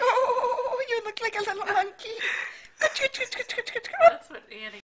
Oh, you look like a little monkey. That's what Annie